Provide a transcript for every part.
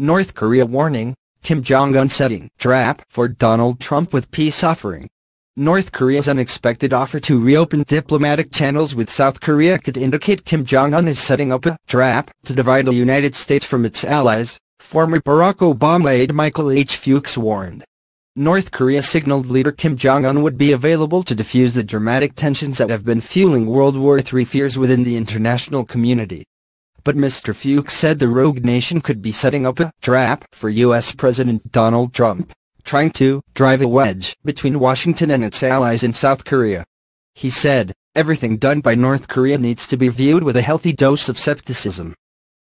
North Korea warning, Kim Jong-un setting trap for Donald Trump with peace offering. North Korea's unexpected offer to reopen diplomatic channels with South Korea could indicate Kim Jong-un is setting up a trap to divide the United States from its allies, former Barack Obama aide Michael H. Fuchs warned. North Korea signaled leader Kim Jong-un would be available to defuse the dramatic tensions that have been fueling World War III fears within the international community. But Mr. Fuchs said the rogue nation could be setting up a trap for U.S. President Donald Trump, trying to drive a wedge between Washington and its allies in South Korea. He said, everything done by North Korea needs to be viewed with a healthy dose of skepticism.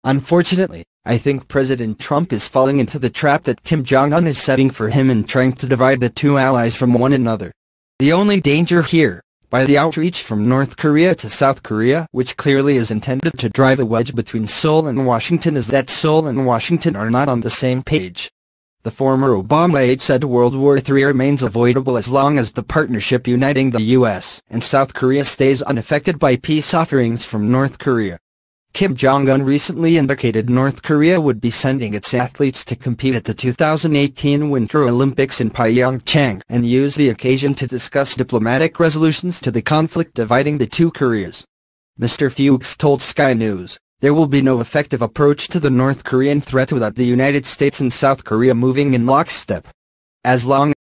Unfortunately, I think President Trump is falling into the trap that Kim Jong-un is setting for him in trying to divide the two allies from one another. The only danger here, by the outreach from North Korea to South Korea which clearly is intended to drive a wedge between Seoul and Washington is that Seoul and Washington are not on the same page. The former Obama aide said World War III remains avoidable as long as the partnership uniting the U.S. and South Korea stays unaffected by peace offerings from North Korea. Kim Jong-un recently indicated North Korea would be sending its athletes to compete at the 2018 Winter Olympics in Pyeongchang and use the occasion to discuss diplomatic resolutions to the conflict dividing the two Koreas. Mr. Fuchs told Sky News, there will be no effective approach to the North Korean threat without the United States and South Korea moving in lockstep. As long